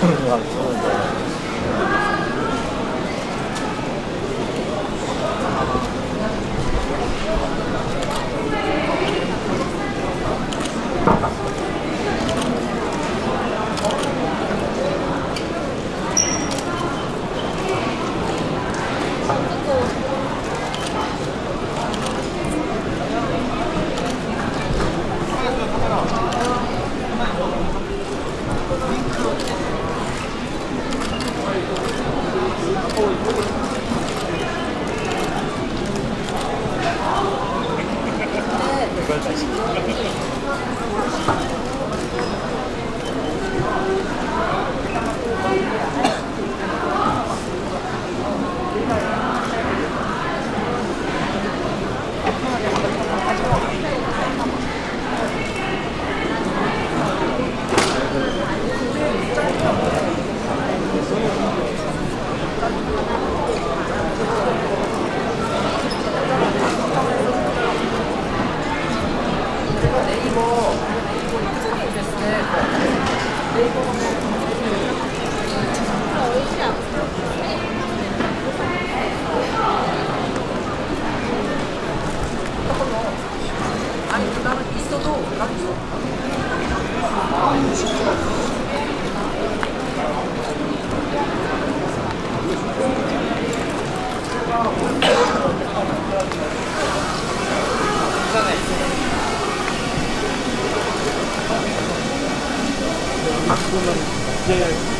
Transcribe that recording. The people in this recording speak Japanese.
그런 거 같죠. 会社。このあれ豚の味噌と何でしょう啊，我们这个。